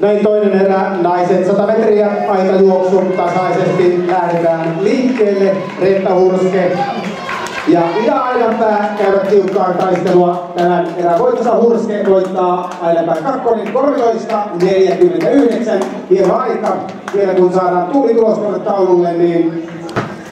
Näin toinen erä, naiset 100 metriä aikajuoksu tasaisesti lähdetään liikkeelle. Reppa Hurske ja Ida Aidanpää käyvät tiukkaan taistelua. Tämän erän voitossa Hurske voittaa Aidanpää 2, 13, 49. Hieno aika. Vielä kun saadaan tuulitulos taululle, niin